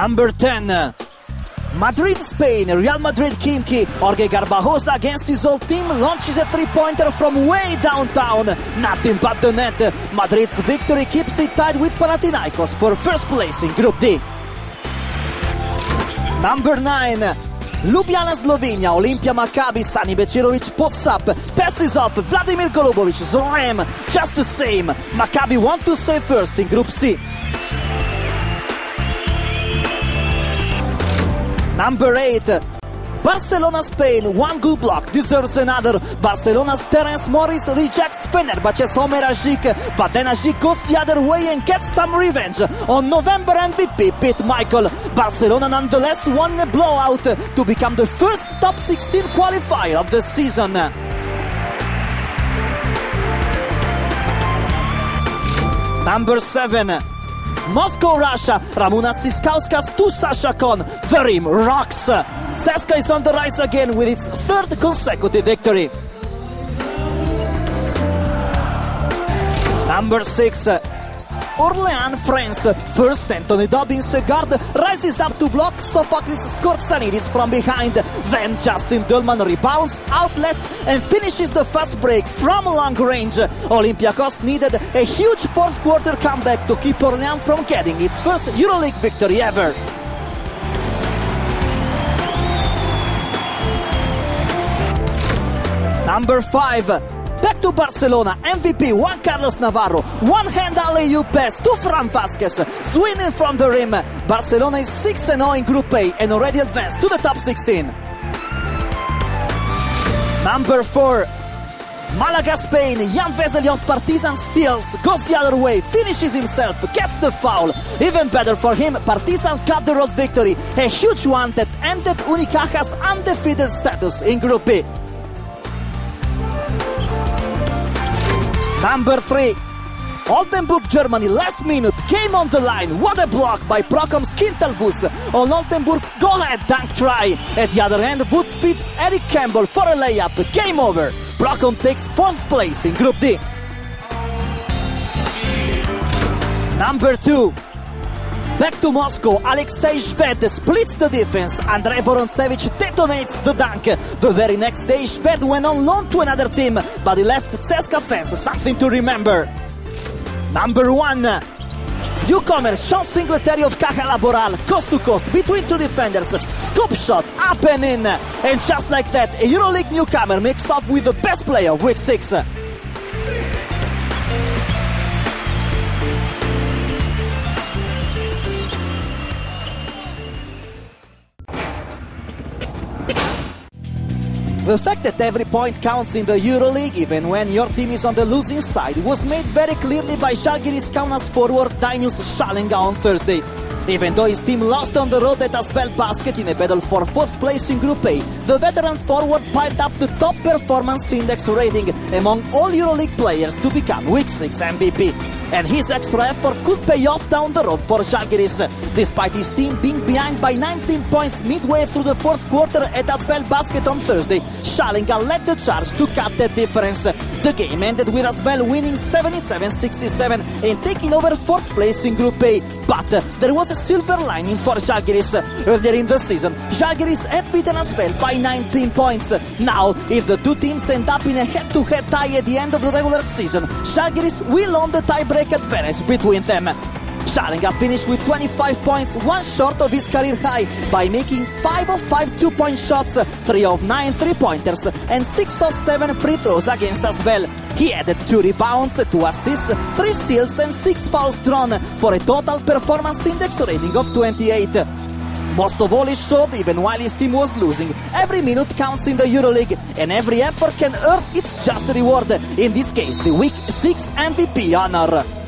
Number 10. Madrid, Spain, Real Madrid Khimki, Jorge Garbajosa against his old team launches a three-pointer from way downtown. Nothing but the net. Madrid's victory keeps it tied with Panathinaikos for first place in Group D. Number 9. Ljubljana, Slovenia, Olimpija Maccabi, Sani Becirovic posts up, passes off, Vladimir Golubovic, slam, just the same. Maccabi want to stay first in Group C. Number 8. Barcelona, Spain, one good block deserves another. Barcelona's Terence Morris rejects Fenerbahce's Omer Asik, but then Asik goes the other way and gets some revenge on November MVP Pete Mickeal. Barcelona nonetheless won a blowout to become the first top 16 qualifier of the season. Number 7. Moscow, Russia, Ramunas Siskauskas to Sasha Kaun. The rim rocks. CSKA is on the rise again with its third consecutive victory. Number 6. Orléans, France. First, Anthony Dobbins guard rises up to block Sofoklis Schortsanitis from behind. Then Justin Doellman rebounds, outlets, and finishes the fast break from long range. Olympiacos needed a huge fourth quarter comeback to keep Orléans from getting its first EuroLeague victory ever. Number 5. Back to Barcelona, MVP Juan Carlos Navarro, one hand alley pass to Fran Vázquez, swinging from the rim. Barcelona is 6 0 in Group A and already advanced to the top 16. Number 4. Malaga, Spain, Jan Vesely of Partizan steals, goes the other way, finishes himself, gets the foul. Even better for him, Partizan cut the road victory, a huge one that ended Unicaja's undefeated status in Group B. Number 3. Oldenburg, Germany, last minute, came on the line. What a block by Prokom's Qyntel on Oldenburg's go-ahead dunk try. At the other end, Woods feeds Eric Campbell for a layup. Game over. Prokom takes fourth place in Group D. Number 2. Back to Moscow, Alexei Shved splits the defense. Andrei Vorontsevich detonates the dunk. The very next day, Shved went on loan to another team, but he left CSKA fans something to remember. Number one. Newcomer Sean Singletary of Caja Laboral, coast to coast, between two defenders, scoop shot, up and in. And just like that, a EuroLeague newcomer makes off with the best player of week 6. The fact that every point counts in the EuroLeague, even when your team is on the losing side, was made very clearly by Žalgiris Kaunas forward Dainius Šalenga on Thursday. Even though his team lost on the road at Asvel Basket in a battle for fourth place in Group A, the veteran forward piled up the top performance index rating among all EuroLeague players to become Week 6 MVP. And his extra effort could pay off down the road for Žalgiris. Despite his team being behind by 19 points midway through the fourth quarter at Asvel Basket on Thursday, Šalenga led the charge to cut that difference. The game ended with Asvel winning 77-67 and taking over fourth place in Group A. But there was a silver lining for Žalgiris. Earlier in the season, Žalgiris had beaten Asvel by 19 points. Now, if the two teams end up in a head-to-head tie at the end of the regular season, Žalgiris will own the tiebreak advantage between them. Šalenga finished with 25 points, one short of his career high, by making 5 of 5 two point shots, 3 of 9 three pointers, and 6 of 7 free throws against Asvel. He added 2 rebounds, 2 assists, 3 steals, and 6 fouls drawn for a total performance index rating of 28. Most of all, he showed even while his team was losing. Every minute counts in the EuroLeague, and every effort can earn its just reward. In this case, the Week 6 MVP honor.